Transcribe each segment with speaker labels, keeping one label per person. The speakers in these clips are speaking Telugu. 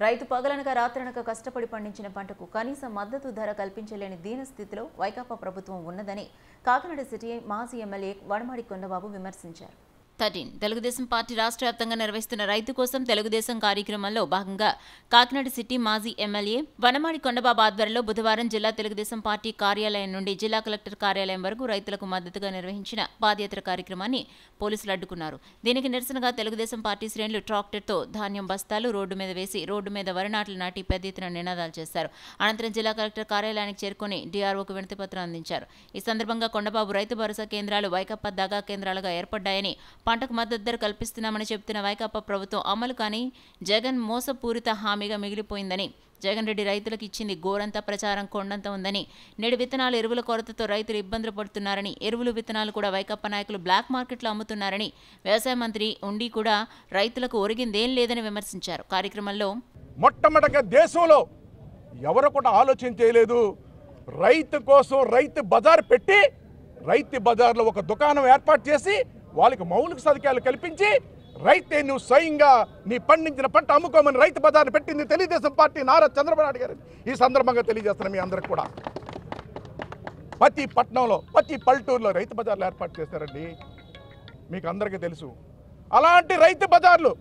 Speaker 1: రైతు పగలనక రాత్రనక కష్టపడి పండించిన పంటకు కనీస మద్దతు ధర కల్పించలేని దీన స్థితిలో వైకాపా ప్రభుత్వం ఉన్నదని కాకినాడ సిటీ మాజీ ఎమ్మెల్యే వడమాడి కొండబాబు విమర్శించారు. థర్టీన్. తెలుగుదేశం పార్టీ రాష్ట్ర వ్యాప్తంగా నిర్వహిస్తున్న రైతు కోసం తెలుగుదేశం కార్యక్రమంలో భాగంగా కాకినాడ సిటీ మాజీ ఎమ్మెల్యే వనమాడి కొండబాబు ఆధ్వర్యంలో బుధవారం జిల్లా తెలుగుదేశం పార్టీ కార్యాలయం నుండి జిల్లా కలెక్టర్ కార్యాలయం వరకు రైతులకు మద్దతుగా నిర్వహించిన పాదయాత్ర కార్యక్రమాన్ని పోలీసులు అడ్డుకున్నారు. దీనికి నిరసనగా తెలుగుదేశం పార్టీ శ్రేణులు ట్రాక్టర్తో ధాన్యం బస్తాలు రోడ్డు మీద వేసి రోడ్డు మీద వరి నాట్లు నాటి పెద్ద ఎత్తున నినాదాలు చేశారు. అనంతరం జిల్లా కలెక్టర్ కార్యాలయానికి చేరుకుని డిఆర్ఓకు వినతిపత్రం అందించారు. ఈ సందర్భంగా కొండబాబు రైతు భరోసా కేంద్రాలు వైకప్ప దగా కేంద్రాలుగా ఏర్పడ్డాయని పంటకు మద్దతు ధర కల్పిస్తున్నామని చెబుతున్న వైకాపా ప్రభుత్వం అమలు కానీ జగన్ మోసపూరిత హామీగా మిగిలిపోయిందని జగన్ రెడ్డి రైతులకు ఇచ్చింది గోరంత ప్రచారం కొండంత ఉందని నేడు విత్తనాలు ఎరువుల కొరతతో రైతులు ఇబ్బందులు పడుతున్నారని ఎరువులు విత్తనాలు కూడా వైకప్ప నాయకులు బ్లాక్ మార్కెట్లో అమ్ముతున్నారని వ్యవసాయ మంత్రి ఉండి కూడా రైతులకు ఒరిగిందేం లేదని విమర్శించారు. కార్యక్రమంలో
Speaker 2: మొట్టమొదటిగా దేశంలో ఎవరు కూడా ఆలోచన చేయలేదు. రైతు కోసం రైతు బజార్ పెట్టి రైతు బజార్లో ఒక దుకాణం ఏర్పాటు చేసి వాళ్ళకి మౌలిక సదుపాయాలు కల్పించి రైతే నువ్వు స్వయంగా నీ పండించిన పంట అమ్ముకోమని రైతు బజార్ని పెట్టింది తెలుగుదేశం పార్టీ నారా చంద్రబాబు నాయుడు గారు ఈ సందర్భంగా తెలియజేస్తున్నాం మీ అందరికి కూడా. ప్రతి పట్టణంలో ప్రతి పల్లెటూరులో రైతు బజార్లు ఏర్పాటు చేస్తారండి మీకు అందరికీ తెలుసు. అలాంటి రైతు బజార్లు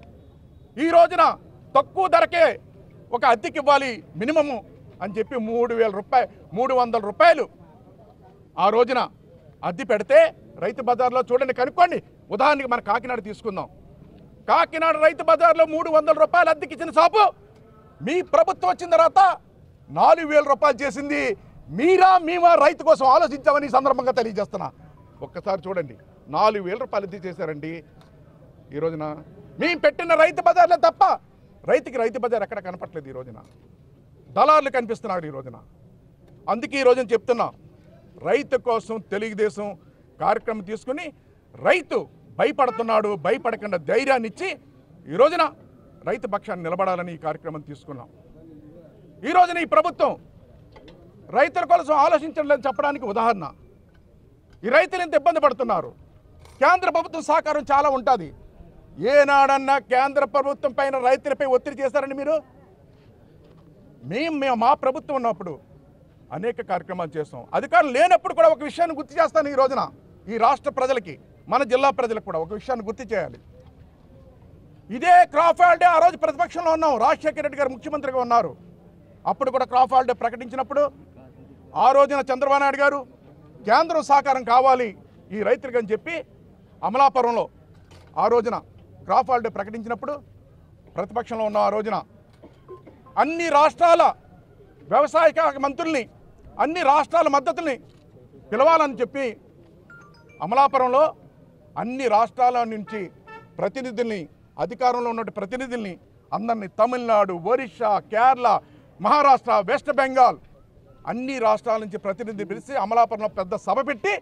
Speaker 2: ఈ రోజున తక్కువ ధరకే ఒక అద్దెకి ఇవ్వాలి మినిమము అని చెప్పి మూడు వేల రూపాయలు మూడు వందల రూపాయలు ఆ రోజున అద్దె పెడితే రైతు బజార్లో చూడండి కనుక్కోండి. ఉదాహరణకి మన కాకినాడ తీసుకుందాం. కాకినాడ రైతు బజార్లో మూడు వందల రూపాయలు అద్దెకి ఇచ్చిన షాపు. మీ ప్రభుత్వం వచ్చిన తర్వాత నాలుగు వేల రూపాయలు చేసింది. మీరా మేమా రైతు కోసం ఆలోచించామని ఈ సందర్భంగా తెలియజేస్తున్నా. ఒక్కసారి చూడండి. నాలుగు వేల రూపాయలు అద్దె చేశారండి. ఈ రోజున మేము పెట్టిన రైతు బజార్లే తప్ప రైతుకి రైతు బజార్ ఎక్కడ కనపట్లేదు ఈ రోజున. దళారులు కనిపిస్తున్నారు ఈ రోజున. అందుకే ఈ రోజున చెప్తున్నా రైతు కోసం తెలుగుదేశం కార్యక్రమం తీసుకుని రైతు భయపడుతున్నాడు భయపడకుండా ధైర్యాన్ని ఇచ్చి ఈ రోజున రైతు పక్షాన్ని నిలబడాలని ఈ కార్యక్రమం తీసుకున్నాం. ఈ రోజున ఈ ప్రభుత్వం రైతుల కోసం ఆలోచించడం లేదని చెప్పడానికి ఉదాహరణ. ఈ రైతులు ఎంత ఇబ్బంది పడుతున్నారు. కేంద్ర ప్రభుత్వం సహకారం చాలా ఉంటుంది. ఏనాడన్నా కేంద్ర ప్రభుత్వం పైన రైతులపై ఒత్తిడి చేశారండి మీరు? మేము మేము మా ప్రభుత్వం ఉన్నప్పుడు అనేక కార్యక్రమాలు చేస్తాం. అధికారులు లేనప్పుడు కూడా ఒక విషయాన్ని గుర్తు చేస్తాను ఈ రోజున. ఈ రాష్ట్ర ప్రజలకి మన జిల్లా ప్రజలకు కూడా ఒక విషయాన్ని గుర్తు చేయాలి. ఇదే క్రాప్ హాలిడే ఆ రోజు ప్రతిపక్షంలో ఉన్నాం. రాజశేఖర రెడ్డి గారు ముఖ్యమంత్రిగా ఉన్నారు. అప్పుడు కూడా క్రాప్ హాలిడే ప్రకటించినప్పుడు ఆ రోజున చంద్రబాబు నాయుడు గారు కేంద్రం సహకారం కావాలి ఈ రైతులకు అని చెప్పి అమలాపురంలో ఆ రోజున క్రాప్ హాలిడే ప్రకటించినప్పుడు ప్రతిపక్షంలో ఉన్న ఆ రోజున అన్ని రాష్ట్రాల వ్యవసాయ మంత్రుల్ని అన్ని రాష్ట్రాల మద్దతుని పిలవాలని చెప్పి అమలాపురంలో అన్ని రాష్ట్రాల నుంచి ప్రతినిధుల్ని అధికారంలో ఉన్న ప్రతినిధుల్ని అందరినీ తమిళనాడు ఒరిస్సా కేరళ మహారాష్ట్ర వెస్ట్ బెంగాల్ అన్ని రాష్ట్రాల నుంచి ప్రతినిధి పిలిచి అమలాపురంలో పెద్ద సభ పెట్టి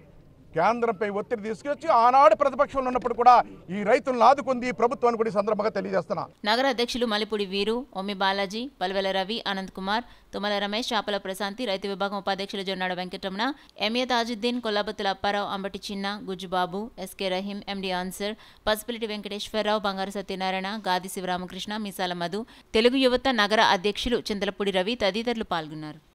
Speaker 2: కేంద్రంపై ఒత్తిడి తీసుకొచ్చి ఆనాడు ప్రతిపక్షంలో ఉన్నప్పుడు కూడా ఈ రైతులను ఆదుకుంది ప్రభుత్వాన్ని కూడా సందర్భంగా తెలియజేస్తున్నా.
Speaker 1: నగర అధ్యక్షులు మలిపూడి వీరు ఒమ్మి బాలాజీ పల్వెల రవి అనంత్ కుమార్ తుమ్మల రమేష్ చాపల ప్రశాంతి రైతు విభాగం ఉపాధ్యక్షులు Jonnada Venkataramana MA Tajuddin Kollabattula Apparao Ambati Chinna Gujjubabu SK Rahim MD Ansar Pasupuleti Venkateswara Rao Bangaru Satyanarayana గాది శివరామకృష్ణ మీసాల మధు తెలుగు యువత నగర అధ్యక్షులు చింతలపూడి రవి తదితరులు పాల్గొన్నారు.